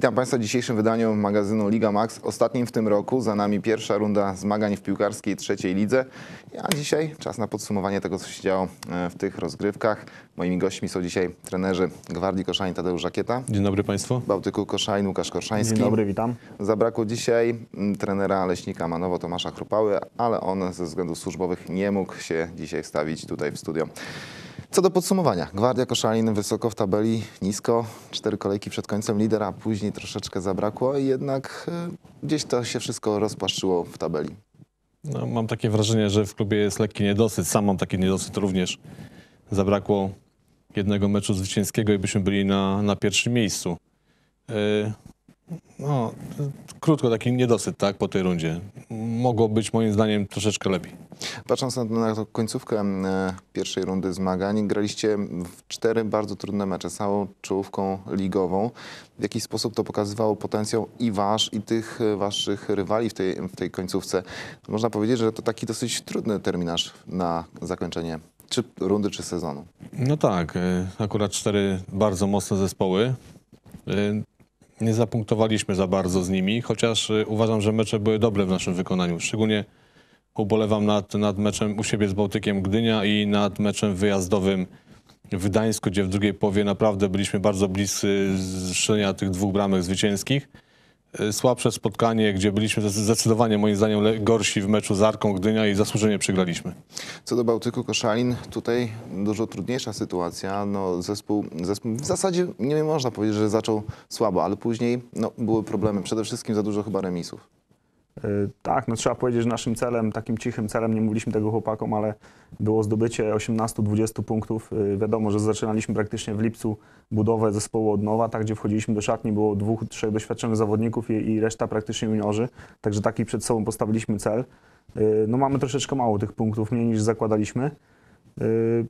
Witam Państwa w dzisiejszym wydaniu magazynu Liga Max, ostatnim w tym roku. Za nami pierwsza runda zmagań w piłkarskiej trzeciej lidze. A dzisiaj czas na podsumowanie tego, co się działo e, w tych rozgrywkach. Moimi gośćmi są dzisiaj trenerzy Gwardii Koszalin Tadeusz Żakieta, Dzień dobry Państwu. Bałtyku Koszalin Łukasz Korszański. Dzień dobry, witam. Zabrakło dzisiaj trenera Leśnika Manowo Tomasza Chrupały, ale on ze względów służbowych nie mógł się dzisiaj stawić tutaj w studio. Co do podsumowania, Gwardia Koszalin wysoko w tabeli, nisko, cztery kolejki przed końcem lidera, później troszeczkę zabrakło i jednak y, gdzieś to się wszystko rozpłaszczyło w tabeli. No, mam takie wrażenie, że w klubie jest lekki niedosyt. Sam mam taki niedosyt również. Zabrakło jednego meczu zwycięskiego i byśmy byli na, na pierwszym miejscu. Yy, no, krótko taki niedosyt, tak, po tej rundzie. Mogło być moim zdaniem troszeczkę lepiej. Patrząc na, na końcówkę e, pierwszej rundy zmagań, graliście w cztery bardzo trudne mecze całą czołówką ligową. W jaki sposób to pokazywało potencjał i wasz, i tych e, waszych rywali w tej, w tej końcówce? Można powiedzieć, że to taki dosyć trudny terminarz na zakończenie czy rundy, czy sezonu. No tak, yy, akurat cztery bardzo mocne zespoły. Nie zapunktowaliśmy za bardzo z nimi, chociaż yy, uważam, że mecze były dobre w naszym wykonaniu. Szczególnie ubolewam nad, nad meczem u siebie z Bałtykiem Gdynia i nad meczem wyjazdowym w Gdańsku, gdzie w drugiej połowie naprawdę byliśmy bardzo bliscy strzelenia tych dwóch bramek zwycięskich. Y, Słabsze spotkanie, gdzie byliśmy zdecydowanie moim zdaniem gorsi w meczu z Arką Gdynia i zasłużenie przegraliśmy. Co do Bałtyku Koszalin, tutaj dużo trudniejsza sytuacja. No, zespół, zespół w zasadzie nie można powiedzieć, że zaczął słabo, ale później no, były problemy. Przede wszystkim za dużo chyba remisów. Y, Tak, no trzeba powiedzieć, że naszym celem, takim cichym celem, nie mówiliśmy tego chłopakom, ale było zdobycie 18-20 punktów. Y, Wiadomo, że zaczynaliśmy praktycznie w lipcu budowę zespołu od nowa, tak gdzie wchodziliśmy do szatni, było dwóch, trzech doświadczonych zawodników i, i reszta praktycznie juniorzy, także taki przed sobą postawiliśmy cel. Y, No mamy troszeczkę mało tych punktów, mniej niż zakładaliśmy. Y,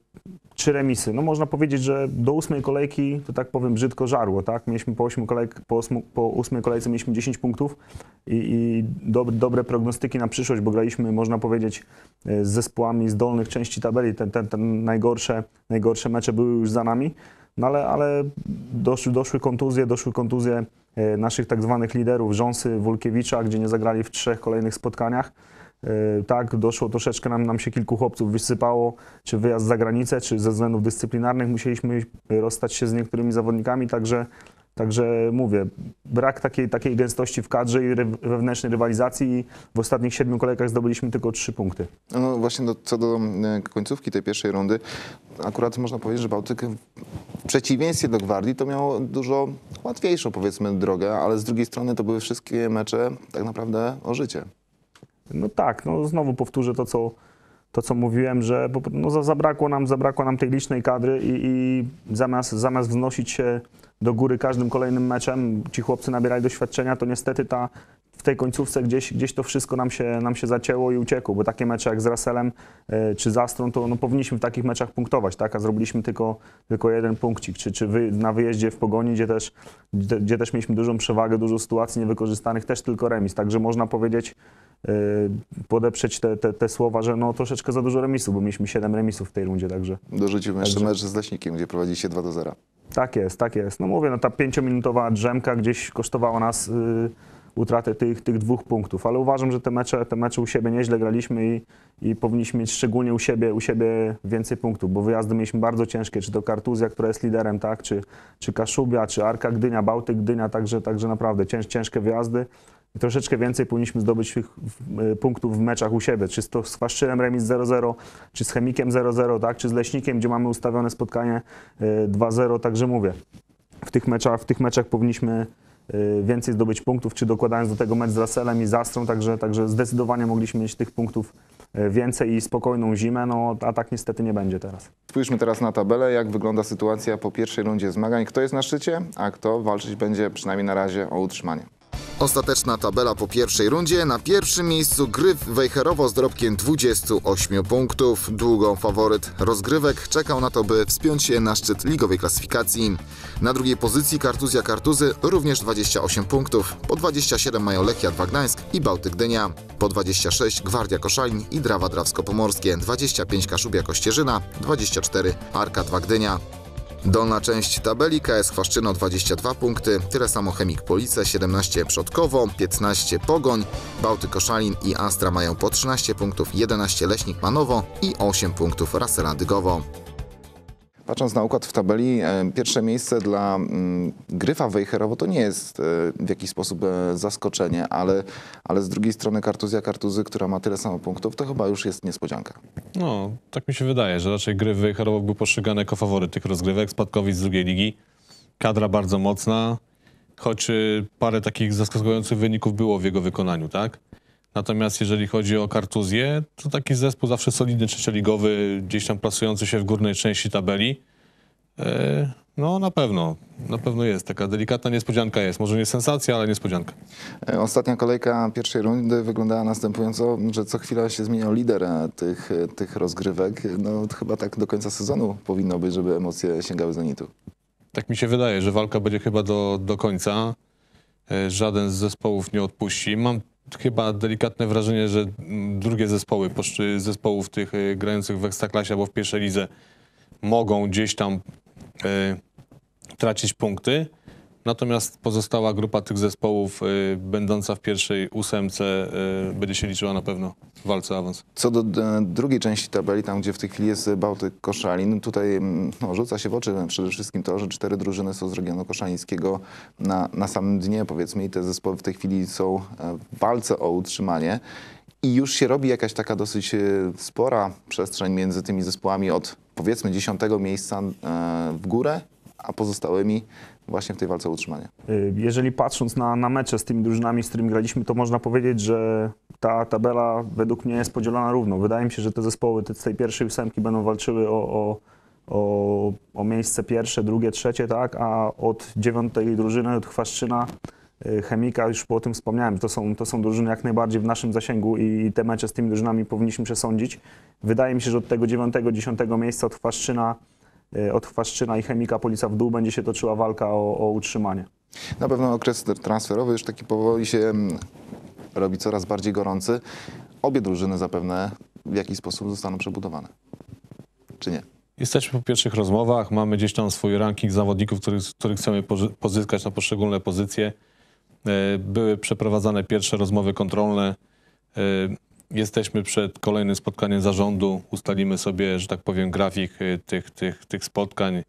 Trzy remisy. No można powiedzieć, że do ósmej kolejki, to tak powiem brzydko żarło, tak? Mieliśmy po, ośmiu kolejk, po, osmu, po ósmej kolejce mieliśmy 10 punktów i, i dob, dobre prognostyki na przyszłość, bo graliśmy, można powiedzieć, y, z zespołami z dolnych części tabeli. Ten, ten, ten najgorsze, najgorsze mecze były już za nami, no ale, ale doszły, doszły kontuzje, doszły kontuzje y, naszych tak zwanych liderów, Rząsy, Wulkiewicza, gdzie nie zagrali w trzech kolejnych spotkaniach. Yy, Tak, doszło troszeczkę, nam, nam się kilku chłopców wysypało, czy wyjazd za granicę, czy ze względów dyscyplinarnych musieliśmy rozstać się z niektórymi zawodnikami, także, także mówię, brak takiej, takiej gęstości w kadrze i ry, wewnętrznej rywalizacji i w ostatnich siedmiu kolejkach zdobyliśmy tylko trzy punkty. No właśnie do, co do e, końcówki tej pierwszej rundy, akurat można powiedzieć, że Bałtyk w przeciwieństwie do Gwardii to miało dużo łatwiejszą powiedzmy drogę, ale z drugiej strony to były wszystkie mecze tak naprawdę o życie. No tak, no znowu powtórzę to, co, to, co mówiłem, że no, za- zabrakło, nam, zabrakło nam tej licznej kadry i, i zamiast, zamiast wznosić się do góry każdym kolejnym meczem, ci chłopcy nabierali doświadczenia, to niestety ta, w tej końcówce gdzieś, gdzieś to wszystko nam się, nam się zacięło i uciekło, bo takie mecze jak z Raselem e, czy Zastrą, to no, powinniśmy w takich meczach punktować, tak? a zrobiliśmy tylko, tylko jeden punkcik, czy, czy wy, na wyjeździe w Pogoni, gdzie też, gdzie, gdzie też mieliśmy dużą przewagę, dużo sytuacji niewykorzystanych, też tylko remis, także można powiedzieć, y, podeprzeć te, te, te słowa, że no troszeczkę za dużo remisów, bo mieliśmy 7 remisów w tej rundzie, także Dorzucimy jeszcze mecz z Leśnikiem, gdzie prowadziliście 2 do 0. tak jest, tak jest. No mówię, no ta pięciominutowa drzemka gdzieś kosztowała nas y, utratę tych, tych dwóch punktów, ale uważam, że te mecze, te mecze u siebie nieźle graliśmy i, i powinniśmy mieć szczególnie u siebie, u siebie więcej punktów, bo wyjazdy mieliśmy bardzo ciężkie, czy to Kartuzja, która jest liderem, tak, czy, czy Kaszubia, czy Arka Gdynia, Bałtyk Gdynia, także, także naprawdę cięż, ciężkie wyjazdy. I troszeczkę więcej powinniśmy zdobyć tych y, punktów w meczach u siebie, czy to z Kwaszczylem remis 0-0, czy z Chemikiem 0-0, tak, czy z Leśnikiem, gdzie mamy ustawione spotkanie y, 2-0, także mówię, w tych meczach, w tych meczach powinniśmy y, więcej zdobyć punktów, czy dokładając do tego mecz z Raselem i Zastrą, także, także zdecydowanie mogliśmy mieć tych punktów więcej i spokojną zimę, no a tak niestety nie będzie teraz. Spójrzmy teraz na tabelę, jak wygląda sytuacja po pierwszej rundzie zmagań. Kto jest na szczycie, a kto walczyć będzie przynajmniej na razie o utrzymanie. Ostateczna tabela po pierwszej rundzie. Na pierwszym miejscu Gryf Wejherowo z dorobkiem 28 punktów. Długo faworyt rozgrywek czekał na to, by wspiąć się na szczyt ligowej klasyfikacji. Na drugiej pozycji Kartuzja Kartuzy również 28 punktów. Po 27 mają Lechia 2 Gdańsk i Bałtyk Gdynia. Po 26 Gwardia Koszalin i Drawa Drawsko-Pomorskie. 25 Kaszubia Kościerzyna. 24 Arka 2 Gdynia. Dolna część tabeli KS Chwaszczyno 22 punkty, tyle samo Chemik Police 17 Przodkowo, 15 Pogoń, Bałtyk Koszalin i Astra mają po 13 punktów, 11 Leśnik Manowo i 8 punktów Rasela Dygowo. Patrząc na układ w tabeli, e, pierwsze miejsce dla mm, Gryfa Wejherowo to nie jest e, w jakiś sposób e, zaskoczenie, ale, ale z drugiej strony Kartuzja Kartuzy, która ma tyle samo punktów, to chyba już jest niespodzianka. No, tak mi się wydaje, że raczej gry Wejherowo był postrzegany jako faworyt tych rozgrywek, spadkowiec z drugiej ligi. Kadra bardzo mocna, choć y, parę takich zaskakujących wyników było w jego wykonaniu, tak? Natomiast jeżeli chodzi o Kartuzję, to taki zespół zawsze solidny, trzecioligowy, gdzieś tam plasujący się w górnej części tabeli. E, No na pewno, na pewno jest. Taka delikatna niespodzianka jest. Może nie sensacja, ale niespodzianka. E, Ostatnia kolejka pierwszej rundy wyglądała następująco, że co chwila się zmieniał lider e, tych, tych rozgrywek. No chyba tak do końca sezonu powinno być, żeby emocje sięgały zenitu. Tak mi się wydaje, że walka będzie chyba do, do końca. Żaden z zespołów nie odpuści. Mam chyba delikatne wrażenie, że drugie zespoły, zespołów tych e, grających w Ekstraklasie albo w pierwszej lidze mogą gdzieś tam e, tracić punkty. Natomiast pozostała grupa tych zespołów e, będąca w pierwszej ósemce e, będzie się liczyła na pewno w walce awans. Co do e, drugiej części tabeli, tam gdzie w tej chwili jest Bałtyk Koszalin, tutaj no, rzuca się w oczy przede wszystkim to, że cztery drużyny są z regionu koszalińskiego na, na samym dnie, powiedzmy, i te zespoły w tej chwili są e, w walce o utrzymanie. I już się robi jakaś taka dosyć e, spora przestrzeń między tymi zespołami od powiedzmy dziesiątego miejsca w górę, a pozostałymi właśnie w tej walce o utrzymanie. Y, Jeżeli patrząc na, na mecze z tymi drużynami, z którymi graliśmy, to można powiedzieć, że ta tabela według mnie jest podzielona równo. Wydaje mi się, że te zespoły te z tej pierwszej ósemki będą walczyły o, o, o, o miejsce pierwsze, drugie, trzecie, tak? A od dziewiątej drużyny, od Chwaszczyna, y, Chemika, już po tym wspomniałem, to są, to są drużyny jak najbardziej w naszym zasięgu i te mecze z tymi drużynami powinniśmy przesądzić. Wydaje mi się, że od tego dziewiątego, dziesiątego miejsca od Chwaszczyna, od Chwaszczyna i Chemika Polica w dół będzie się toczyła walka o, o utrzymanie. Na pewno okres transferowy już taki powoli się mm, robi coraz bardziej gorący. Obie drużyny zapewne w jakiś sposób zostaną przebudowane. Czy nie? Jesteśmy po pierwszych rozmowach, mamy gdzieś tam swój ranking zawodników, których, których chcemy pozyskać na poszczególne pozycje. E, Były przeprowadzane pierwsze rozmowy kontrolne. Jesteśmy przed kolejnym spotkaniem zarządu. Ustalimy sobie, że tak powiem, grafik e, tych, tych, tych spotkań.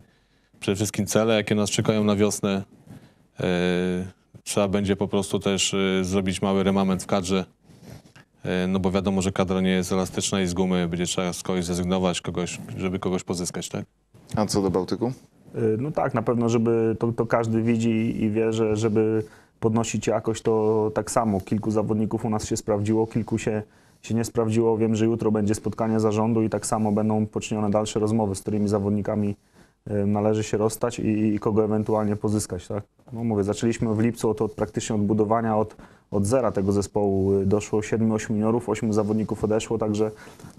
Przede wszystkim cele, jakie nas czekają na wiosnę. E, Trzeba będzie po prostu też e, zrobić mały remament w kadrze. No bo wiadomo, że kadra nie jest elastyczna i z gumy będzie trzeba z kogoś zrezygnować, kogoś, żeby kogoś pozyskać, tak? A co do Bałtyku? Y, No tak, na pewno, żeby to, to każdy widzi i wie, że żeby podnosić jakość, to tak samo. Kilku zawodników u nas się sprawdziło, kilku się, się nie sprawdziło. Wiem, że jutro będzie spotkanie zarządu i tak samo będą poczynione dalsze rozmowy, z którymi zawodnikami y, należy się rozstać i, i kogo ewentualnie pozyskać. Tak? No mówię, zaczęliśmy w lipcu od, od praktycznie od budowania, od, od zera tego zespołu. Y, Doszło 7-8 juniorów, 8 zawodników odeszło, także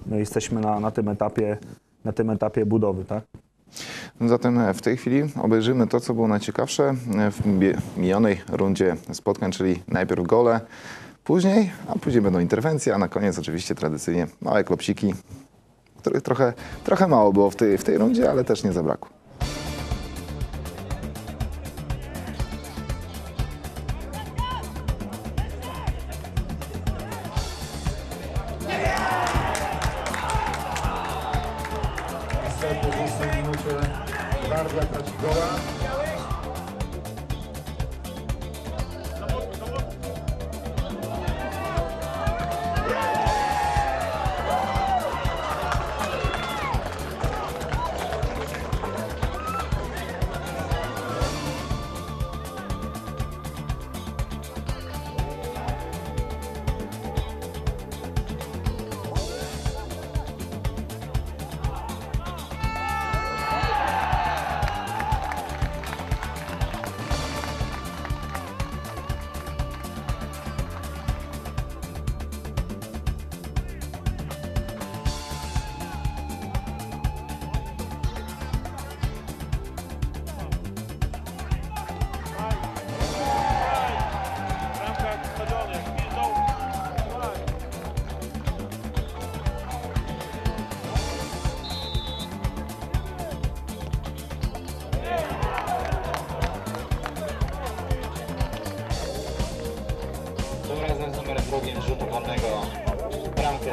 no, jesteśmy na, na, tym etapie, na tym etapie budowy. Tak? Zatem e, w tej chwili obejrzymy to, co było najciekawsze e, w minionej rundzie spotkań, czyli najpierw gole, później, a później będą interwencje, a na koniec oczywiście tradycyjnie małe klopsiki, których trochę, trochę mało było w tej, w tej rundzie, ale też nie zabrakło.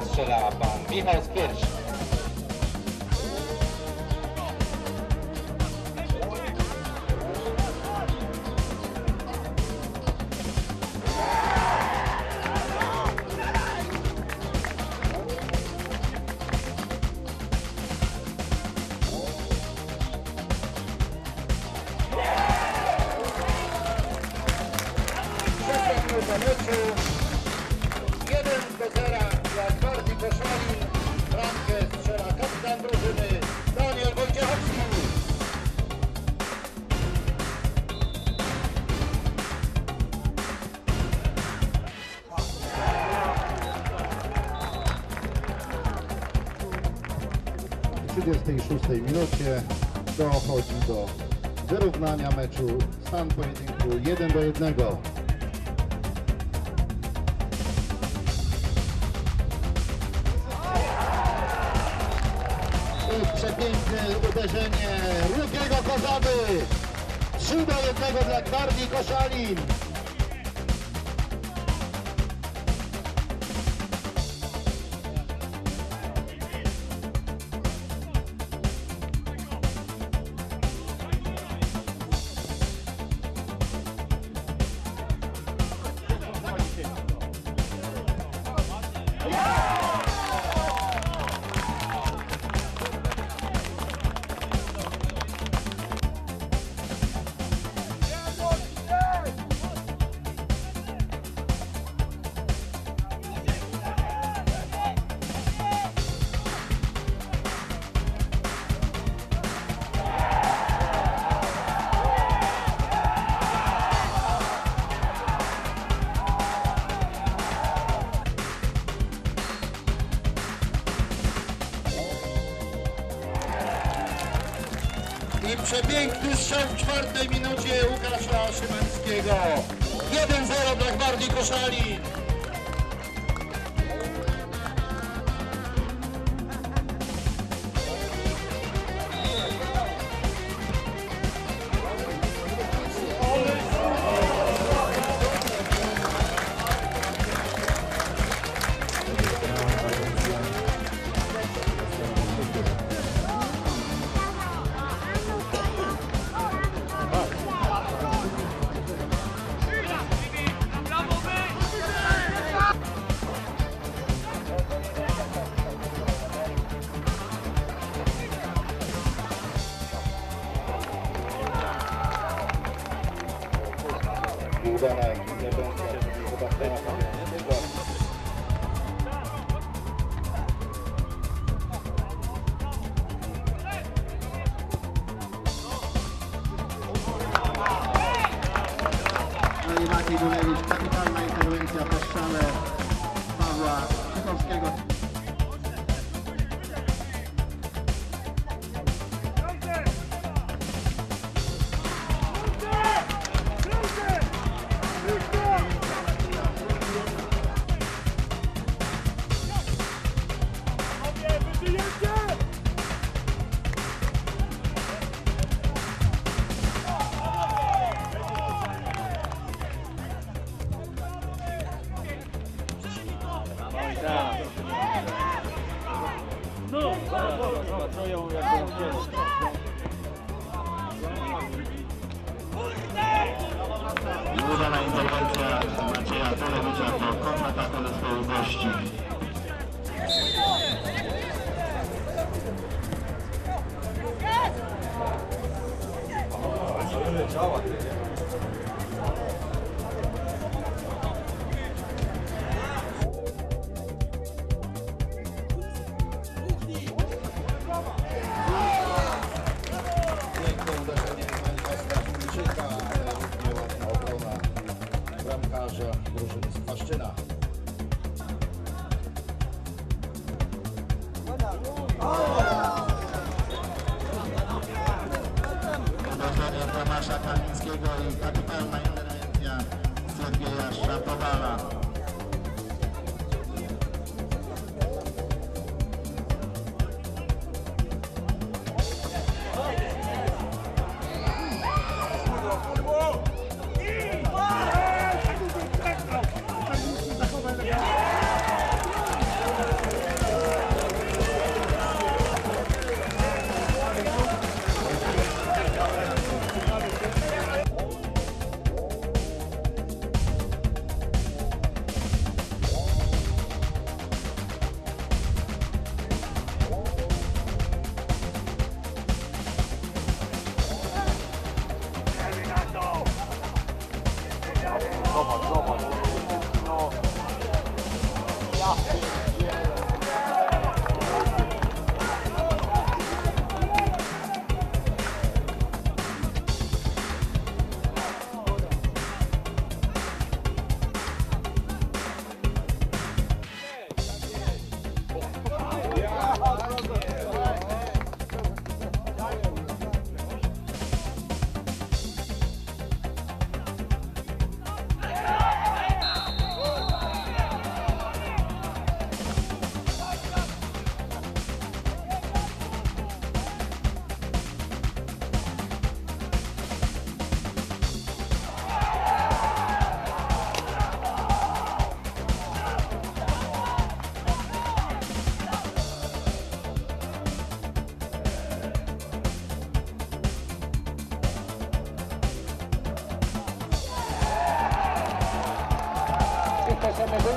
strzelała pan. Michał minucie dochodzi do wyrównania meczu. Stan pojedynku 1 do 1. I przepiękne uderzenie Rugiego Kozady. 3 do 1 dla Gwardii Koszalin. Przepiękny strzał w czwartej minucie Łukasza Szymańskiego. 1-0 dla Gwardii Koszalin. I udana interwencja Macieja Dulewicza po kontrataku zespołu gości. Piękne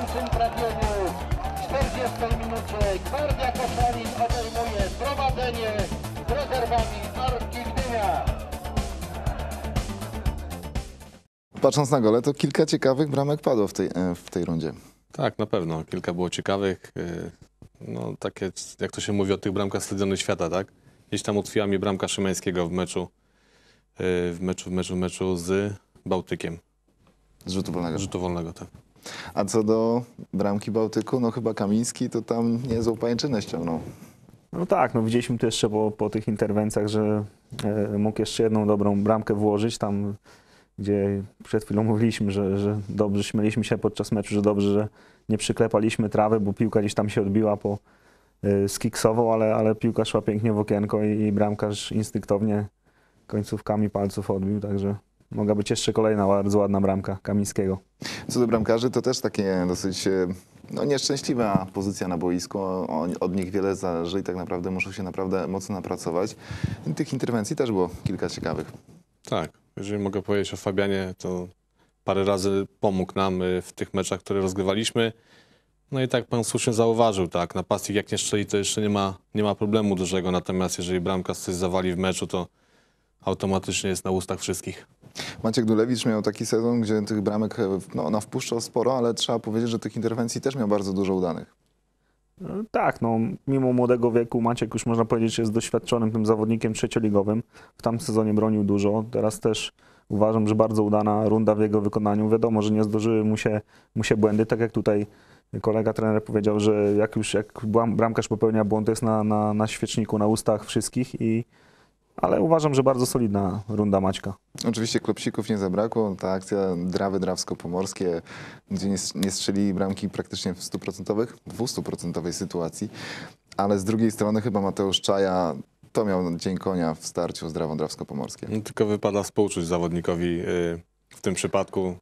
pierwszym trafieniu w 40 minucie Gwardia Koszalin obejmuje prowadzenie z rezerwami Arki Gdynia. Patrząc na gole, to kilka ciekawych bramek padło w tej, e, w tej rundzie. Tak, na pewno. Kilka było ciekawych. y, No takie, jak to się mówi o tych bramkach stadiony świata, tak? Gdzieś tam utkwiła mi bramka Szymańskiego w meczu, y, w meczu, w meczu, w meczu z Bałtykiem. Z rzutu wolnego. Rzutu wolnego, tak. A co do bramki Bałtyku, no chyba Kamiński to tam niezłą pajęczynę ściągnął. No tak, no widzieliśmy tu jeszcze po, po tych interwencjach, że e, mógł jeszcze jedną dobrą bramkę włożyć tam, gdzie przed chwilą mówiliśmy, że, że dobrze, śmieliśmy się podczas meczu, że dobrze, że nie przyklepaliśmy trawy, bo piłka gdzieś tam się odbiła po e, skiksował, ale, ale piłka szła pięknie w okienko i, i bramkarz instynktownie końcówkami palców odbił, także mogła być jeszcze kolejna bardzo ładna bramka Kamińskiego. Co do bramkarzy, to też takie dosyć e, no, nieszczęśliwa pozycja na boisku. Od nich wiele zależy i tak naprawdę muszą się naprawdę mocno napracować. Tych interwencji też było kilka ciekawych. Tak, jeżeli mogę powiedzieć o Fabianie, to parę razy pomógł nam y, w tych meczach, które rozgrywaliśmy. No i tak pan słusznie zauważył, tak, napastnik jak nie strzeli, to jeszcze nie ma, nie ma problemu dużego, natomiast jeżeli bramka coś zawali w meczu, to automatycznie jest na ustach wszystkich. Maciek Dulewicz miał taki sezon, gdzie tych bramek e, no, ona wpuszczał sporo, ale trzeba powiedzieć, że tych interwencji też miał bardzo dużo udanych. No, Tak, no mimo młodego wieku Maciek już można powiedzieć jest doświadczonym tym zawodnikiem trzecioligowym. W tamtym sezonie bronił dużo, teraz też uważam, że bardzo udana runda w jego wykonaniu. Wiadomo, że nie zdarzyły mu się, mu się błędy, tak jak tutaj kolega trener powiedział, że jak już jak bram- bramkarz popełnia błąd, to jest na, na, na świeczniku, na ustach wszystkich i ale uważam, że bardzo solidna runda Maćka. Oczywiście klopsików nie zabrakło. Ta akcja Drawy Drawsko-Pomorskie, gdzie nie, nie strzeli bramki praktycznie w 100%, 200% sytuacji. Ale z drugiej strony chyba Mateusz Czaja to miał dzień konia w starciu z Drawą Drawsko-Pomorskie. No, tylko wypada współczuć zawodnikowi y, w tym przypadku,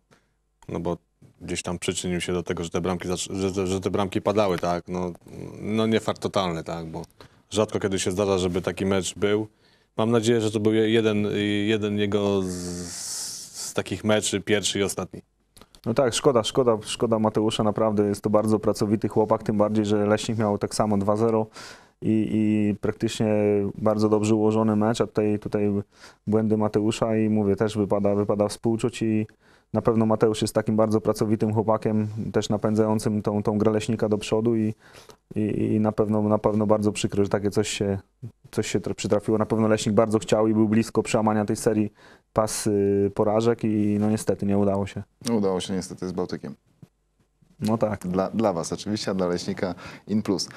no bo gdzieś tam przyczynił się do tego, że te bramki, że, że te bramki padały, tak, no, no nie fart totalny, tak, bo rzadko kiedy się zdarza, żeby taki mecz był. Mam nadzieję, że to był jeden, jeden jego z, z takich meczy, pierwszy i ostatni. No tak, szkoda, szkoda, szkoda Mateusza, naprawdę jest to bardzo pracowity chłopak, tym bardziej, że Leśnik miał tak samo 2-0 i, i praktycznie bardzo dobrze ułożony mecz, a tutaj, tutaj błędy Mateusza i mówię, też wypada, wypada współczuć i na pewno Mateusz jest takim bardzo pracowitym chłopakiem, też napędzającym tą, tą grę Leśnika do przodu i, i, i na, pewno, na pewno bardzo przykro, że takie coś się, coś się tra- przytrafiło. Na pewno Leśnik bardzo chciał i był blisko przełamania tej serii pas y, porażek i no niestety nie udało się. No, Udało się niestety z Bałtykiem. No tak. Dla, dla Was oczywiście, a dla Leśnika in plus.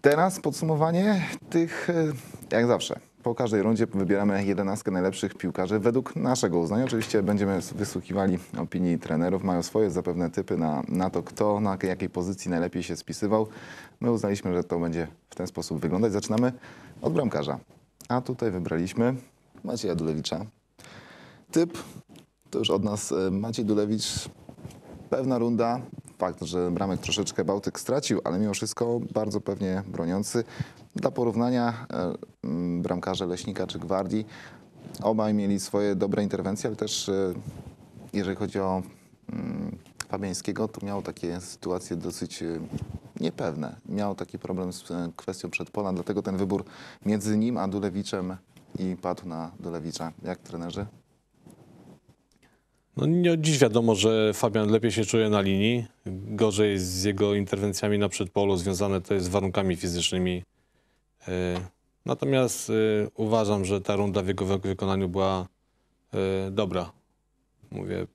Teraz podsumowanie tych, e, jak zawsze. Po każdej rundzie wybieramy 11 najlepszych piłkarzy według naszego uznania. Oczywiście będziemy wysłuchiwali opinii trenerów, mają swoje zapewne typy na, na to, kto na jakiej pozycji najlepiej się spisywał. My uznaliśmy, że to będzie w ten sposób wyglądać. Zaczynamy od bramkarza. A tutaj wybraliśmy Macieja Dulewicza. Typ to już od nas e, Maciej Dulewicz Pewna runda. Fakt, że bramek troszeczkę Bałtyk stracił, ale mimo wszystko bardzo pewnie broniący. Dla porównania e, bramkarze Leśnika czy Gwardii obaj mieli swoje dobre interwencje, ale też e, jeżeli chodzi o mm, Fabiańskiego, to miał takie sytuacje dosyć e, niepewne. Miał taki problem z kwestią przedpola, dlatego ten wybór między nim a Dulewiczem i padł na Dulewicza. Jak trenerzy? No nie dziś wiadomo, że Fabian lepiej się czuje na linii. Gorzej z jego interwencjami na przedpolu, związane to jest z warunkami fizycznymi. E, Natomiast e, uważam, że ta runda w jego wy- wykonaniu była e, dobra. Mówię,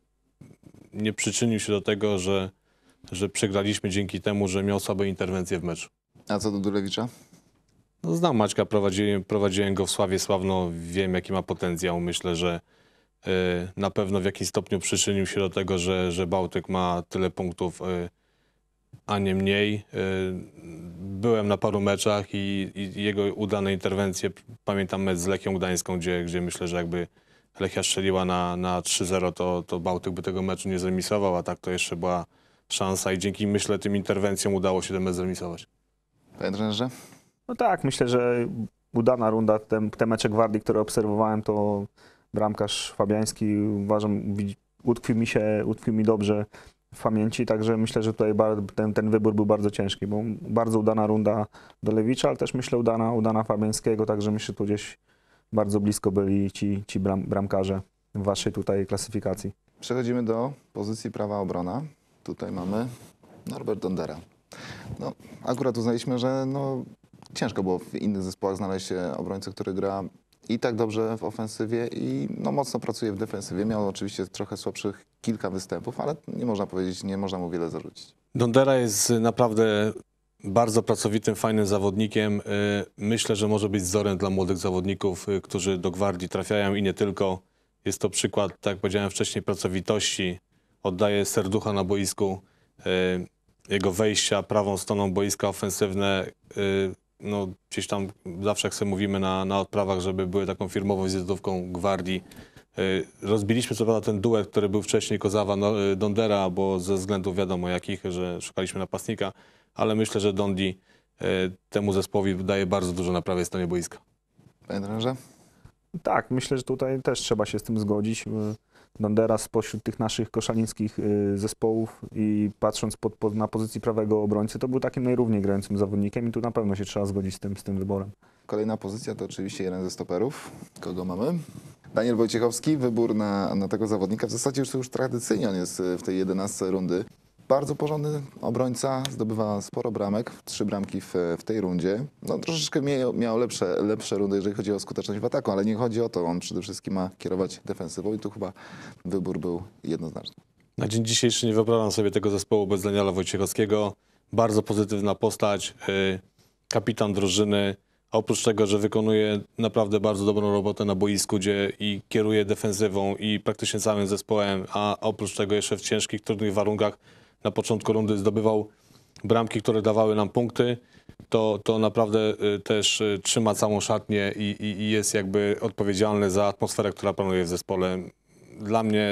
nie przyczynił się do tego, że, że przegraliśmy dzięki temu, że miał słabe interwencje w meczu. A co do Dulewicza? No, znam Maćka, prowadziłem, prowadziłem go w Sławie Sławno, wiem jaki ma potencjał. Myślę, że y, na pewno w jakimś stopniu przyczynił się do tego, że, że Bałtyk ma tyle punktów, y, a nie mniej. Y, byłem na paru meczach i, i jego udane interwencje, pamiętam mecz z Lechią Gdańską, gdzie, gdzie myślę, że jakby Lechia strzeliła na, na 3-0, to, to Bałtyk by tego meczu nie zremisował, a tak to jeszcze była szansa i dzięki myślę tym interwencjom udało się ten mecz zremisować. Panie trenerze? No tak, myślę, że udana runda. Te, te mecze Gwardii, które obserwowałem, to bramkarz Fabiański uważam, utkwił mi się, utkwił mi dobrze w pamięci, także myślę, że tutaj ten, ten wybór był bardzo ciężki, bo bardzo udana runda Dolewicza, ale też myślę udana, udana Fabiańskiego, także myślę, tu gdzieś bardzo blisko byli ci, ci bram, bramkarze w waszej tutaj klasyfikacji. Przechodzimy do pozycji prawa obrona. Tutaj mamy Norbert Dondera. No, akurat uznaliśmy, że no, ciężko było w innych zespołach znaleźć obrońcę, który gra i tak dobrze w ofensywie i no, mocno pracuje w defensywie. Miał oczywiście trochę słabszych kilka występów, ale nie można powiedzieć, nie można mu wiele zarzucić. Dondera jest naprawdę bardzo pracowitym, fajnym zawodnikiem. Y, Myślę, że może być wzorem dla młodych zawodników, y, którzy do gwardii trafiają i nie tylko. Jest to przykład, tak jak powiedziałem wcześniej, pracowitości. Oddaje serducha na boisku. Y, Jego wejścia prawą stroną boiska ofensywne, no gdzieś tam zawsze jak sobie mówimy na, na odprawach, żeby były taką firmową wizytówką gwardii. Y, Rozbiliśmy co prawda ten duet, który był wcześniej Kozawa no, y, Dondera, bo ze względów wiadomo jakich, że szukaliśmy napastnika, ale myślę, że Dondi y, temu zespołowi daje bardzo dużo na prawej stronie boiska. Panie trenerze? Tak, myślę, że tutaj też trzeba się z tym zgodzić. Y, Dondera spośród tych naszych koszalińskich y, zespołów i patrząc pod, pod, na pozycji prawego obrońcy, to był takim najrówniej grającym zawodnikiem i tu na pewno się trzeba zgodzić z tym, z tym wyborem. Kolejna pozycja to oczywiście jeden ze stoperów. Kogo mamy? Daniel Wojciechowski, wybór na, na tego zawodnika. W zasadzie już już tradycyjnie on jest e, w tej 11 rundy. Bardzo porządny obrońca, zdobywa sporo bramek, trzy bramki w, w tej rundzie. No, troszeczkę miał, miał lepsze, lepsze rundy, jeżeli chodzi o skuteczność w ataku, ale nie chodzi o to. On przede wszystkim ma kierować defensywą i tu chyba wybór był jednoznaczny. Na dzień dzisiejszy nie wyobrażam sobie tego zespołu bez Daniela Wojciechowskiego. Bardzo pozytywna postać, y, kapitan drużyny. Oprócz tego, że wykonuje naprawdę bardzo dobrą robotę na boisku, gdzie i kieruje defensywą i praktycznie całym zespołem, a oprócz tego jeszcze w ciężkich, trudnych warunkach na początku rundy zdobywał bramki, które dawały nam punkty, to, to naprawdę y, też y, trzyma całą szatnię i, i, i jest jakby odpowiedzialny za atmosferę, która panuje w zespole. Dla mnie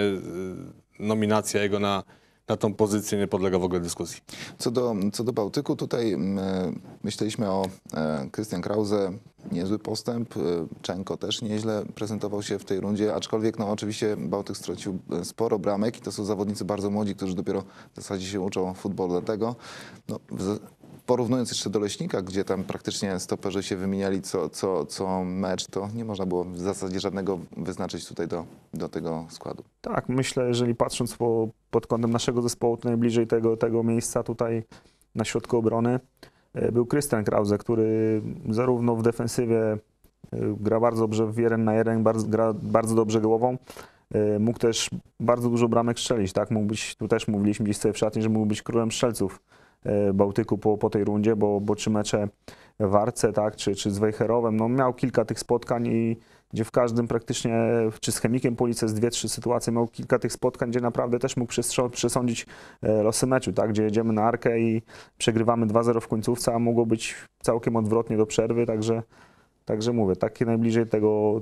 y, nominacja jego na, na tą pozycję nie podlega w ogóle dyskusji. Co do, co do Bałtyku, tutaj mm, e, myśleliśmy o e, Krystian Krause, niezły postęp, e, Czenko też nieźle prezentował się w tej rundzie, aczkolwiek no oczywiście Bałtyk stracił e, sporo bramek i to są zawodnicy bardzo młodzi, którzy dopiero w zasadzie się uczą futbolu, dlatego no, porównując jeszcze do Leśnika, gdzie tam praktycznie stoperzy się wymieniali co, co, co mecz, to nie można było w zasadzie żadnego wyznaczyć tutaj do, do tego składu. Tak, myślę, jeżeli patrząc po, pod kątem naszego zespołu, to najbliżej tego, tego miejsca tutaj na środku obrony e, był Krystian Krause, który zarówno w defensywie e, gra bardzo dobrze w jeden na jeden, bardzo, gra bardzo dobrze głową. E, Mógł też bardzo dużo bramek strzelić, tak? Mógł być, tu też mówiliśmy gdzieś sobie w szatni, że mógł być królem strzelców Bałtyku po, po tej rundzie, bo, bo czy mecze w Arce, tak, czy, czy z Wejherowem, no miał kilka tych spotkań i gdzie w każdym praktycznie, czy z Chemikiem Police z dwie, trzy sytuacje, miał kilka tych spotkań, gdzie naprawdę też mógł przesądzić e, losy meczu, tak, gdzie jedziemy na Arkę i przegrywamy 2-0 w końcówce, a mogło być całkiem odwrotnie do przerwy, także, także mówię, takie najbliżej tego,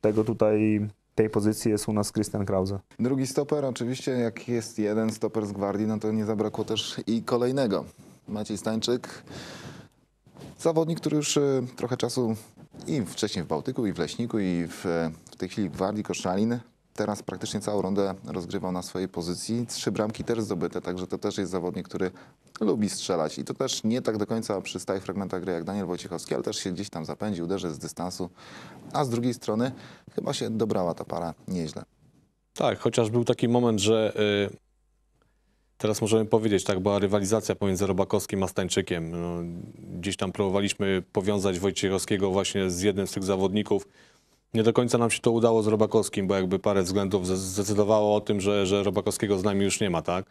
tego tutaj, tej pozycji jest u nas Christian Krause. Drugi stoper, oczywiście jak jest jeden stoper z Gwardii, no to nie zabrakło też i kolejnego. Maciej Stańczyk, zawodnik, który już e, trochę czasu i wcześniej w Bałtyku, i w Leśniku, i w, e, w tej chwili w Gwardii Koszalin. Teraz praktycznie całą rundę rozgrywał na swojej pozycji. Trzy bramki też zdobyte, także to też jest zawodnik, który lubi strzelać. I to też nie tak do końca przy stałych fragmentach gry jak Daniel Wojciechowski, ale też się gdzieś tam zapędzi, uderzy z dystansu. A z drugiej strony chyba się dobrała ta para nieźle. Tak, chociaż był taki moment, że y, teraz możemy powiedzieć, tak, była rywalizacja pomiędzy Robakowskim a Stańczykiem. No, gdzieś tam próbowaliśmy powiązać Wojciechowskiego właśnie z jednym z tych zawodników. Nie do końca nam się to udało z Robakowskim, bo jakby parę względów zdecydowało o tym, że, że Robakowskiego z nami już nie ma, tak?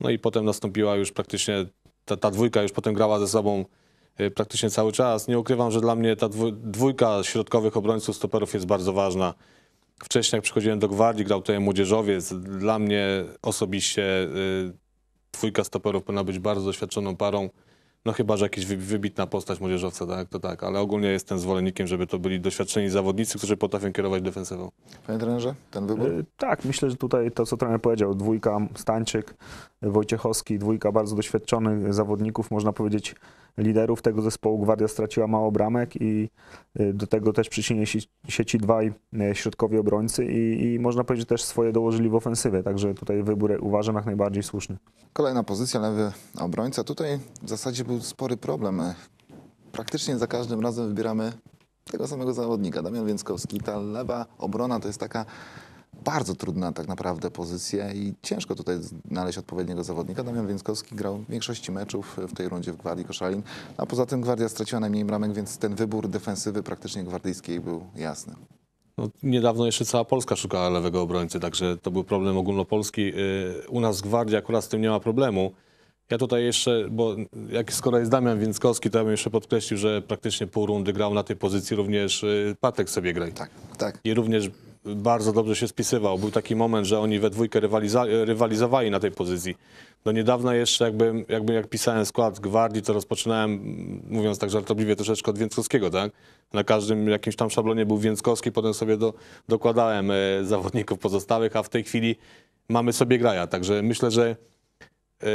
No i potem nastąpiła już praktycznie, ta, ta dwójka już potem grała ze sobą y, praktycznie cały czas. Nie ukrywam, że dla mnie ta dwójka środkowych obrońców stoperów jest bardzo ważna. Wcześniej jak przychodziłem do Gwardii, grał tutaj młodzieżowiec. Dla mnie osobiście y, dwójka stoperów powinna być bardzo doświadczoną parą. No chyba, że jakaś wy- wybitna postać młodzieżowca, tak, to tak. Ale ogólnie jestem zwolennikiem, żeby to byli doświadczeni zawodnicy, którzy potrafią kierować defensywą. Panie trenerze, ten wybór? Y, Tak, myślę, że tutaj to, co trener powiedział, dwójka Stańczyk, Wojciechowski, dwójka bardzo doświadczonych zawodników, można powiedzieć liderów tego zespołu Gwardia straciła mało bramek i y, do tego też przyczynili się, się ci dwaj y, środkowi obrońcy i, i można powiedzieć też swoje dołożyli w ofensywie, także tutaj wybór uważam jak najbardziej słuszny. Kolejna pozycja, lewy obrońca. Tutaj w zasadzie był spory problem. Praktycznie za każdym razem wybieramy tego samego zawodnika, Damian Więckowski. Ta lewa obrona to jest taka bardzo trudna tak naprawdę pozycja i ciężko tutaj znaleźć odpowiedniego zawodnika. Damian Więckowski grał w większości meczów w tej rundzie w Gwardii Koszalin, a poza tym Gwardia straciła najmniej bramek, więc ten wybór defensywy praktycznie gwardyjskiej był jasny. No, niedawno jeszcze cała Polska szukała lewego obrońcy, także to był problem ogólnopolski. Yy, U nas w Gwardii akurat z tym nie ma problemu. Ja tutaj jeszcze, bo jak skoro jest Damian Więckowski, to ja bym jeszcze podkreślił, że praktycznie pół rundy grał na tej pozycji również yy, Patek sobie graj. Tak, tak. I również bardzo dobrze się spisywał. Był taki moment, że oni we dwójkę rywaliza rywalizowali na tej pozycji. Do niedawna jeszcze jakby, jakby jak pisałem skład Gwardii, to rozpoczynałem, mówiąc tak żartobliwie, troszeczkę od Więckowskiego, tak? Na każdym jakimś tam szablonie był Więckowski, potem sobie do, dokładałem e, zawodników pozostałych, a w tej chwili mamy sobie graja. Także myślę, że e,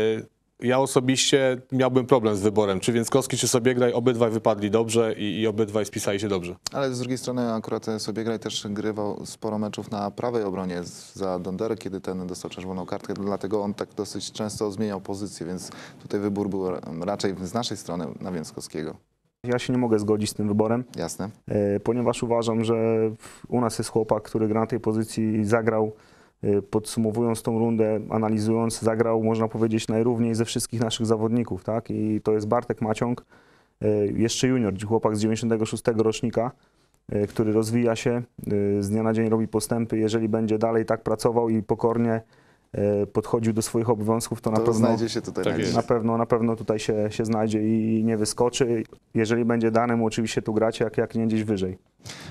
ja osobiście miałbym problem z wyborem, czy Więckowski, czy sobie graj. Obydwaj wypadli dobrze i, i obydwaj spisali się dobrze. Ale z drugiej strony akurat Sobiegraj też grywał sporo meczów na prawej obronie za Donderę, kiedy ten dostał czerwoną kartkę, dlatego on tak dosyć często zmieniał pozycję, więc tutaj wybór był raczej z naszej strony na Więckowskiego. Ja się nie mogę zgodzić z tym wyborem. Jasne. E, ponieważ uważam, że u nas jest chłopak, który gra na tej pozycji i zagrał, e, podsumowując tą rundę, analizując, zagrał, można powiedzieć, najrówniej ze wszystkich naszych zawodników, tak? I to jest Bartek Maciąg, e, jeszcze junior, chłopak z 96 rocznika, e, który rozwija się, z dnia na dzień robi postępy. Jeżeli będzie dalej tak pracował i pokornie podchodził do swoich obowiązków, to na To pewno znajdzie się tutaj Tak na pewno, na pewno tutaj się, się znajdzie i nie wyskoczy. Jeżeli będzie dane mu oczywiście tu grać, jak, jak nie gdzieś wyżej.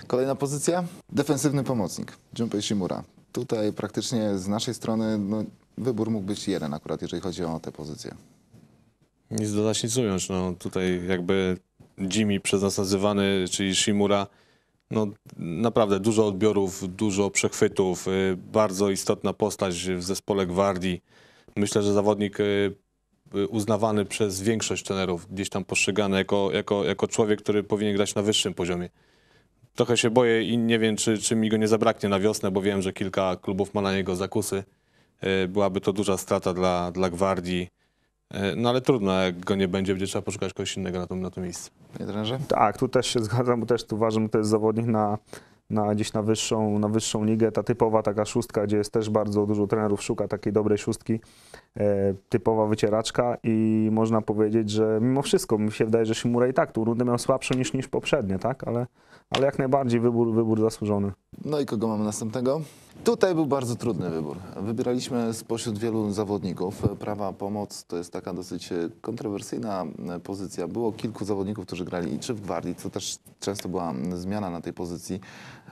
Kolejna pozycja, defensywny pomocnik, Junpei Shimura. Tutaj praktycznie z naszej strony no, wybór mógł być jeden akurat, jeżeli chodzi o tę pozycję. Nic dodać, nic ująć. No, tutaj jakby Jimmy przez nas nazywany, czyli Shimura, no naprawdę dużo odbiorów, dużo przechwytów, y, bardzo istotna postać w zespole Gwardii. Myślę, że zawodnik y, y, uznawany przez większość trenerów, gdzieś tam postrzegany jako, jako, jako człowiek, który powinien grać na wyższym poziomie. Trochę się boję i nie wiem, czy, czy mi go nie zabraknie na wiosnę, bo wiem, że kilka klubów ma na niego zakusy. Y, Byłaby to duża strata dla, dla Gwardii. E, No ale trudno, jak go nie będzie, będzie trzeba poszukać kogoś innego na to, na to miejsce. Panie trenerze? Tak, tu też się zgadzam, bo też tu uważam, że to jest zawodnik na, na gdzieś na wyższą, na wyższą ligę. Ta typowa taka szóstka, gdzie jest też bardzo dużo trenerów szuka takiej dobrej szóstki. E, typowa wycieraczka i można powiedzieć, że mimo wszystko mi się wydaje, że Shimura i tak tą rundę miał słabszą niż, niż poprzednie, tak? Ale, ale jak najbardziej wybór, wybór zasłużony. No i kogo mamy następnego? Tutaj był bardzo trudny wybór. Wybieraliśmy spośród wielu zawodników. Prawa pomoc to jest taka dosyć kontrowersyjna pozycja. Było kilku zawodników, którzy grali czy w Gwardii, co też często była zmiana na tej pozycji.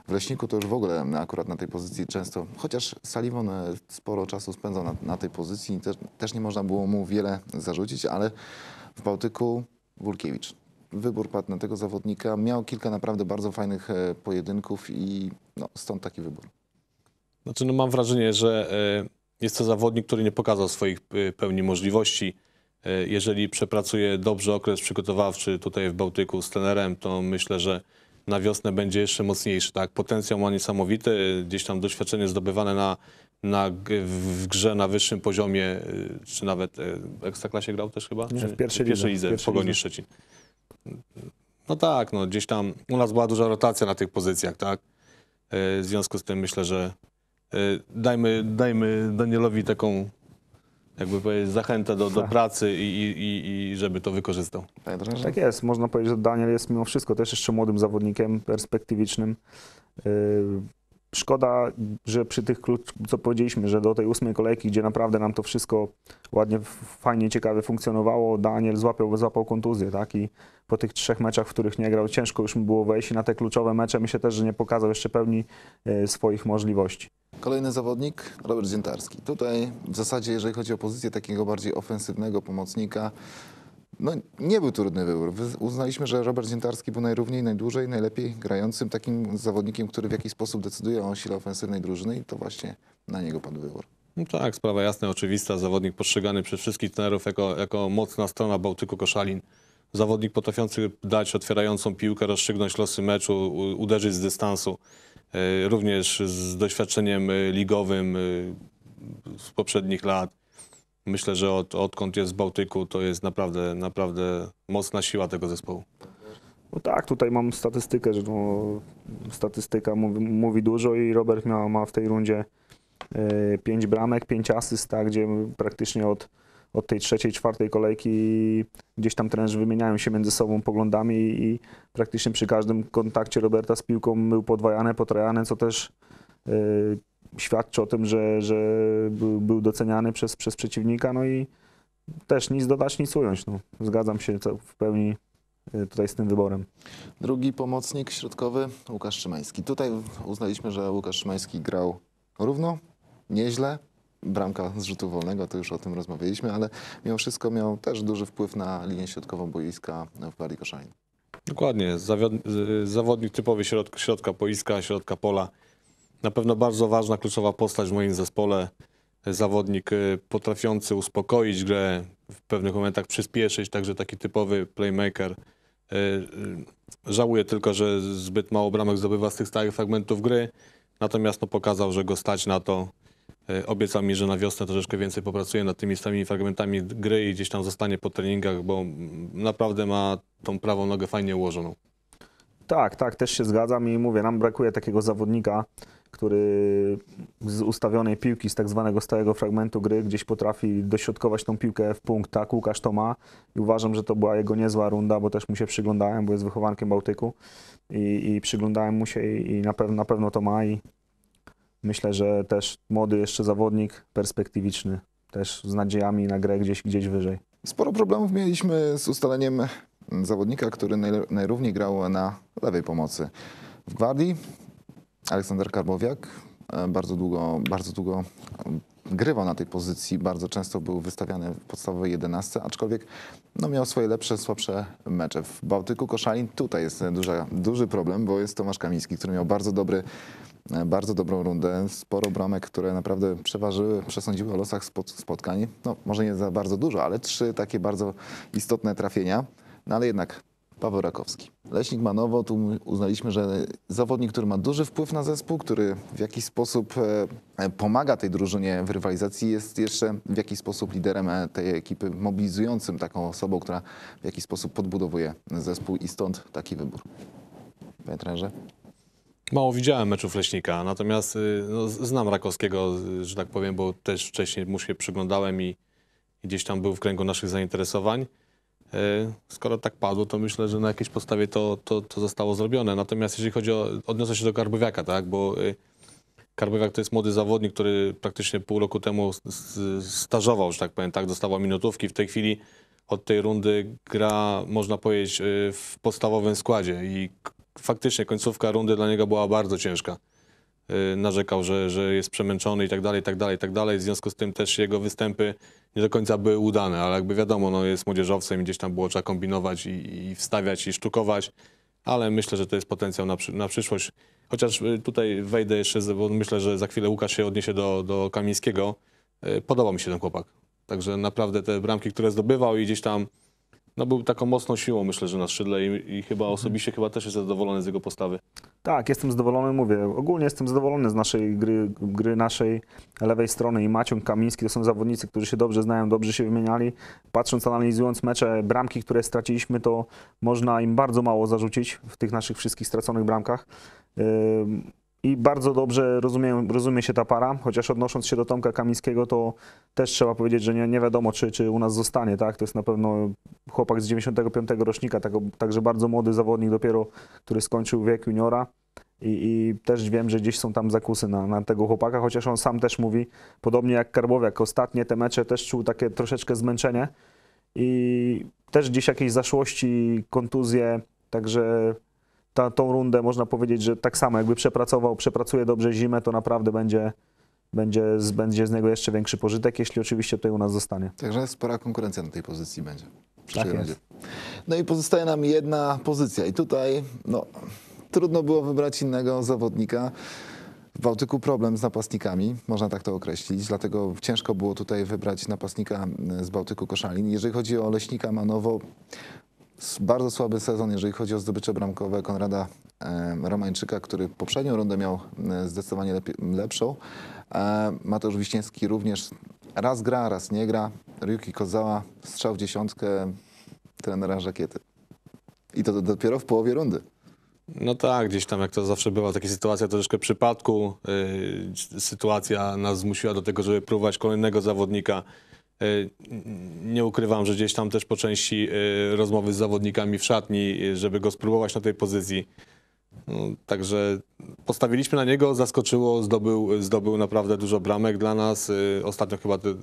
W Leśniku to już w ogóle akurat na tej pozycji często, chociaż Saliwon sporo czasu spędzał na, na tej pozycji też nie można było mu wiele zarzucić, ale w Bałtyku Wulkiewicz. Wybór padł na tego zawodnika. Miał kilka naprawdę bardzo fajnych e, pojedynków i no, stąd taki wybór. Znaczy, no mam wrażenie, że e, jest to zawodnik, który nie pokazał swoich e, pełni możliwości. Jeżeli przepracuje dobrze okres przygotowawczy tutaj w Bałtyku z trenerem, to myślę, że na wiosnę będzie jeszcze mocniejszy. Tak? Potencjał ma niesamowity, gdzieś tam doświadczenie zdobywane na, na, w grze na wyższym poziomie, czy nawet w Ekstraklasie grał też chyba? Nie, w pierwszej w pierwszej lidze, w pierwszej Pogoni lidze. Szczecin. No tak, no gdzieś tam u nas była duża rotacja na tych pozycjach, tak? E, W związku z tym myślę, że e, dajmy, dajmy Danielowi taką, jakby powiedzieć, zachętę do, do pracy i, i, i, i żeby to wykorzystał. Tak jest, można powiedzieć, że Daniel jest mimo wszystko też jeszcze młodym zawodnikiem, perspektywicznym. Szkoda, że przy tych, klucz- co powiedzieliśmy, że do tej ósmej kolejki, gdzie naprawdę nam to wszystko ładnie, fajnie, ciekawie funkcjonowało, Daniel złapał, złapał kontuzję, tak? I po tych trzech meczach, w których nie grał, ciężko już mu było wejść na te kluczowe mecze myślę też, że nie pokazał jeszcze pełni yy, swoich możliwości. Kolejny zawodnik, Robert Ziętarski. Tutaj w zasadzie, jeżeli chodzi o pozycję takiego bardziej ofensywnego pomocnika, no nie był trudny wybór. Wy- Uznaliśmy, że Robert Ziętarski był najrówniej, najdłużej, najlepiej grającym takim zawodnikiem, który w jakiś sposób decyduje o sile ofensywnej drużyny i to właśnie na niego padł wybór. No tak, sprawa jasna, oczywista. Zawodnik postrzegany przez wszystkich trenerów jako, jako mocna strona Bałtyku Koszalin. zawodnik potrafiący dać otwierającą piłkę, rozstrzygnąć losy meczu, uderzyć z dystansu. E, Również z doświadczeniem e, ligowym e, z poprzednich lat. Myślę, że od, odkąd jest w Bałtyku, to jest naprawdę, naprawdę mocna siła tego zespołu. No tak, tutaj mam statystykę, że no, statystyka mówi, mówi dużo i Robert ma, ma w tej rundzie 5 bramek, 5 asyst, tak, gdzie praktycznie od, od tej trzeciej, czwartej kolejki gdzieś tam trenerzy wymieniają się między sobą poglądami i, i praktycznie przy każdym kontakcie Roberta z piłką był podwajany, potrajany, co też e, świadczy o tym, że, że był, doceniany przez, przez przeciwnika, no i też nic dodać, nic ująć. No. Zgadzam się w pełni e, tutaj z tym wyborem. Drugi pomocnik środkowy, Łukasz Szymański. Tutaj uznaliśmy, że Łukasz Szymański grał równo, nieźle. Bramka z rzutu wolnego, to już o tym rozmawialiśmy, ale mimo wszystko miał też duży wpływ na linię środkową boiska w Bali Koszalin. Dokładnie. Zawodnik typowy środka, środka boiska, środka pola. Na pewno bardzo ważna, kluczowa postać w moim zespole. Zawodnik y, potrafiący uspokoić grę, w pewnych momentach przyspieszyć, także taki typowy playmaker. Y, y, Żałuję tylko, że zbyt mało bramek zdobywa z tych stałych fragmentów gry, natomiast no, pokazał, że go stać na to. Obiecał mi, że na wiosnę troszeczkę więcej popracuje nad tymi stałymi fragmentami gry i gdzieś tam zostanie po treningach, bo mm, naprawdę ma tą prawą nogę fajnie ułożoną. Tak, tak, też się zgadzam i mówię, nam brakuje takiego zawodnika, który z ustawionej piłki, z tak zwanego stałego fragmentu gry, gdzieś potrafi dośrodkować tą piłkę w punkt, tak, Łukasz to ma i uważam, że to była jego niezła runda, bo też mu się przyglądałem, bo jest wychowankiem Bałtyku i, i przyglądałem mu się i, i na, pewno, na pewno to ma i myślę, że też młody jeszcze zawodnik, perspektywiczny, też z nadziejami na grę gdzieś, gdzieś wyżej. Sporo problemów mieliśmy z ustaleniem zawodnika, który najrówniej grał na lewej pomocy. W Gwardii Aleksander Karbowiak e, bardzo długo, bardzo długo e, grywał na tej pozycji, bardzo często był wystawiany w podstawowej 11, aczkolwiek no, miał swoje lepsze, słabsze mecze. W Bałtyku Koszalin tutaj jest e, duża, duży problem, bo jest Tomasz Kamiński, który miał bardzo dobry bardzo dobrą rundę, sporo bramek, które naprawdę przeważyły, przesądziły o losach spot- spotkań. No, może nie za bardzo dużo, ale trzy takie bardzo istotne trafienia. No ale jednak Paweł Rakowski. Leśnik Manowo, tu uznaliśmy, że zawodnik, który ma duży wpływ na zespół, który w jakiś sposób e, pomaga tej drużynie w rywalizacji, jest jeszcze w jakiś sposób liderem e, tej ekipy, mobilizującym taką osobą, która w jakiś sposób podbudowuje zespół i stąd taki wybór. Panie trenerze? Mało widziałem meczów Leśnika, natomiast y, no, znam Rakowskiego, y, że tak powiem, bo też wcześniej mu się przyglądałem i gdzieś tam był w kręgu naszych zainteresowań. Y, Skoro tak padło, to myślę, że na jakiejś podstawie to, to, to zostało zrobione. Natomiast jeżeli chodzi o, odniosę się do Karbowiaka, tak, bo y, Karbowiak to jest młody zawodnik, który praktycznie pół roku temu stażował, że tak powiem, tak, dostawał minutówki. W tej chwili od tej rundy gra, można powiedzieć, y, w podstawowym składzie i faktycznie końcówka rundy dla niego była bardzo ciężka. Y, Narzekał, że, że jest przemęczony i tak dalej, i tak dalej, i tak dalej. W związku z tym też jego występy nie do końca były udane, ale jakby wiadomo, no jest młodzieżowcem i gdzieś tam było trzeba kombinować i, i wstawiać i sztukować, ale myślę, że to jest potencjał na, na przyszłość. Chociaż y, tutaj wejdę jeszcze, bo myślę, że za chwilę Łukasz się odniesie do, do Kamińskiego. Y, Podobał mi się ten chłopak. Także naprawdę te bramki, które zdobywał i gdzieś tam no był taką mocną siłą, myślę, że na skrzydle i, i chyba osobiście chyba też jest zadowolony z jego postawy. Tak, jestem zadowolony, mówię. Ogólnie jestem zadowolony z naszej gry, gry naszej lewej strony i Maciąg Kamiński to są zawodnicy, którzy się dobrze znają, dobrze się wymieniali. Patrząc, analizując mecze, bramki, które straciliśmy, to można im bardzo mało zarzucić w tych naszych wszystkich straconych bramkach. I bardzo dobrze rozumie, rozumie się ta para, chociaż odnosząc się do Tomka Kamińskiego, to też trzeba powiedzieć, że nie, nie wiadomo, czy, czy u nas zostanie, tak? To jest na pewno chłopak z 95 rocznika, tak, także bardzo młody zawodnik dopiero, który skończył wiek juniora. I, I też wiem, że gdzieś są tam zakusy na, na tego chłopaka, chociaż on sam też mówi, podobnie jak Karbowiak, ostatnie te mecze też czuł takie troszeczkę zmęczenie i też gdzieś jakieś zaszłości, kontuzje, także ta, tą rundę można powiedzieć, że tak samo jakby przepracował, przepracuje dobrze zimę, to naprawdę będzie, będzie, z, będzie z niego jeszcze większy pożytek, jeśli oczywiście tutaj u nas zostanie. Także spora konkurencja na tej pozycji będzie. Tak. No i pozostaje nam jedna pozycja i tutaj no, trudno było wybrać innego zawodnika. W Bałtyku problem z napastnikami, można tak to określić, dlatego ciężko było tutaj wybrać napastnika z Bałtyku Koszalin. Jeżeli chodzi o Leśnika Manowo, bardzo słaby sezon, jeżeli chodzi o zdobycze bramkowe Konrada Romańczyka, który poprzednią rundę miał e, zdecydowanie lepszą. E, Mateusz Wiśniewski również raz gra, raz nie gra. Ryuki Kozała strzał w dziesiątkę trenera Żakiety. I to do- dopiero w połowie rundy. No tak, gdzieś tam jak to zawsze była taka sytuacja troszeczkę przypadku. Yy, sytuacja nas zmusiła do tego, żeby próbować kolejnego zawodnika. Yy, nie ukrywam, że gdzieś tam też po części yy, rozmowy z zawodnikami w szatni, yy, żeby go spróbować na tej pozycji. No, także postawiliśmy na niego, zaskoczyło, zdobył, zdobył naprawdę dużo bramek dla nas. Ostatnio chyba ty,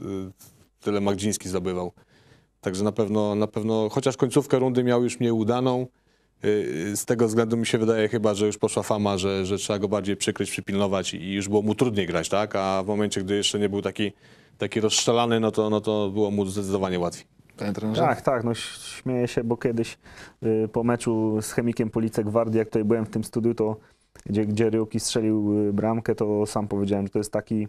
tyle Magdziński zdobywał. Także na pewno, na pewno, chociaż końcówkę rundy miał już mniej udaną, z tego względu mi się wydaje chyba, że już poszła fama, że, że trzeba go bardziej przykryć, przypilnować i już było mu trudniej grać, tak? A w momencie, gdy jeszcze nie był taki, taki rozstrzelany, no to, no to było mu zdecydowanie łatwiej. Panie trenerze? Tak, tak, no śmieję się, bo kiedyś y, po meczu z Chemikiem Police Gwardii, jak tutaj byłem w tym studiu, to gdzie, gdzie Ryuki strzelił y, bramkę, to sam powiedziałem, że to jest taki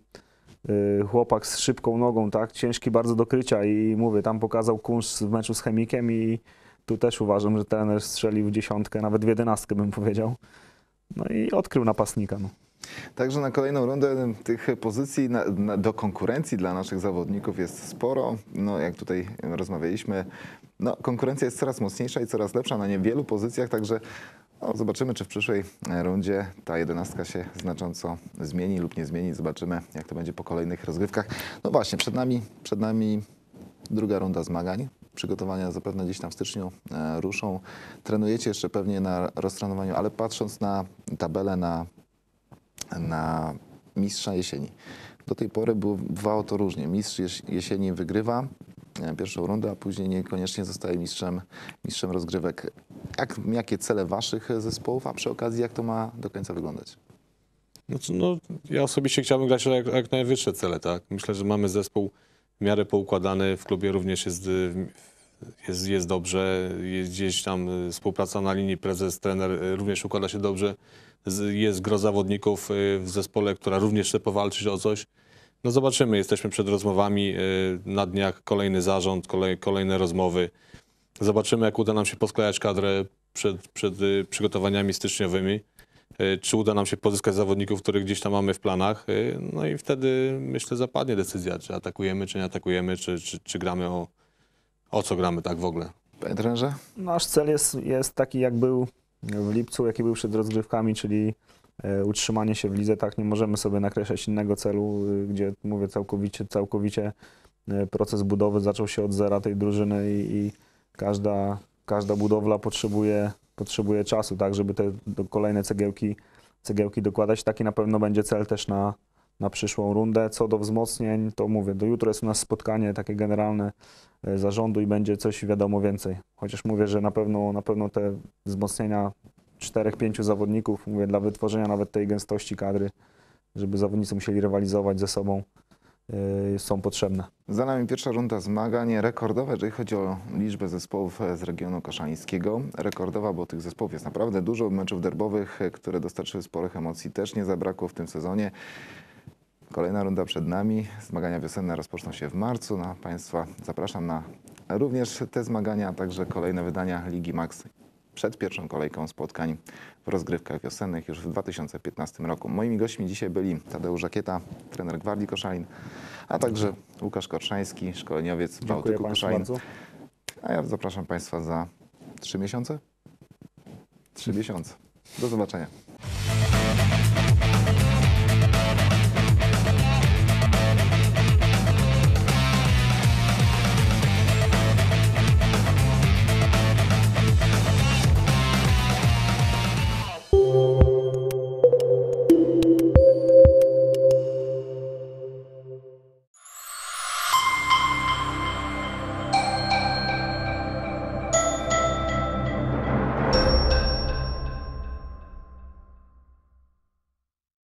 y, chłopak z szybką nogą, tak, ciężki bardzo do krycia i mówię, tam pokazał kunsz w meczu z Chemikiem i tu też uważam, że trener strzelił w dziesiątkę, nawet w jedenastkę bym powiedział. No i odkrył napastnika. No. Także na kolejną rundę tych pozycji na, na, do konkurencji dla naszych zawodników jest sporo. No, jak tutaj rozmawialiśmy, no, konkurencja jest coraz mocniejsza i coraz lepsza na niewielu pozycjach, także no, zobaczymy, czy w przyszłej rundzie ta jedenastka się znacząco zmieni lub nie zmieni. Zobaczymy, jak to będzie po kolejnych rozgrywkach. No właśnie, przed nami, przed nami druga runda zmagań. Przygotowania zapewne gdzieś tam w styczniu e, ruszą. Trenujecie jeszcze pewnie na roztrenowaniu, ale patrząc na tabelę, na na mistrza jesieni. Do tej pory bywało to różnie. Mistrz jes- jesieni wygrywa e, pierwszą rundę, a później niekoniecznie zostaje mistrzem, mistrzem rozgrywek. Jak, jakie cele waszych zespołów, a przy okazji jak to ma do końca wyglądać? Znaczy, no, ja osobiście chciałbym grać jak, jak najwyższe cele, tak? Myślę, że mamy zespół w miarę poukładany, w klubie również jest, y, jest, jest dobrze, jest gdzieś tam y, współpraca na linii prezes, trener y, również układa się dobrze. Jest gro zawodników y, w zespole, która również chce powalczyć o coś. No zobaczymy, jesteśmy przed rozmowami, y, na dniach kolejny zarząd, kolej, kolejne rozmowy. Zobaczymy, jak uda nam się posklejać kadrę przed, przed y, przygotowaniami styczniowymi. Czy uda nam się pozyskać zawodników, których gdzieś tam mamy w planach? No i wtedy myślę zapadnie decyzja, czy atakujemy, czy nie atakujemy, czy, czy, czy gramy o, o co gramy tak w ogóle. Panie trenerze? Nasz cel jest, jest taki, jak był w lipcu, jaki był przed rozgrywkami, czyli e, utrzymanie się w lidze. Tak, nie możemy sobie nakreślać innego celu, y, gdzie mówię całkowicie, całkowicie e, proces budowy zaczął się od zera tej drużyny i, i każda, każda budowla potrzebuje, potrzebuje czasu, tak, żeby te kolejne cegiełki, cegiełki dokładać. Taki na pewno będzie cel też na, na przyszłą rundę. Co do wzmocnień, to mówię, do jutro jest u nas spotkanie takie generalne e, zarządu i będzie coś wiadomo więcej. Chociaż mówię, że na pewno, na pewno te wzmocnienia czterech, pięciu zawodników, mówię, dla wytworzenia nawet tej gęstości kadry, żeby zawodnicy musieli rywalizować ze sobą, e, są potrzebne. Za nami pierwsza runda zmagań rekordowa, jeżeli chodzi o liczbę zespołów e, z regionu kaszańskiego. Rekordowa, bo tych zespołów jest naprawdę dużo. Meczów derbowych, które dostarczyły sporych emocji, też nie zabrakło w tym sezonie. Kolejna runda przed nami. Zmagania wiosenne rozpoczną się w marcu. Na Państwa zapraszam na również te zmagania, a także kolejne wydania Ligi Max przed pierwszą kolejką spotkań w rozgrywkach wiosennych już w 2015 roku. Moimi gośćmi dzisiaj byli Tadeusz Żakieta, trener Gwardii Koszalin, a także Łukasz Korszański, szkoleniowiec Bałtyku Koszalin. bardzo. A ja zapraszam Państwa za trzy miesiące? Trzy miesiące. Do zobaczenia.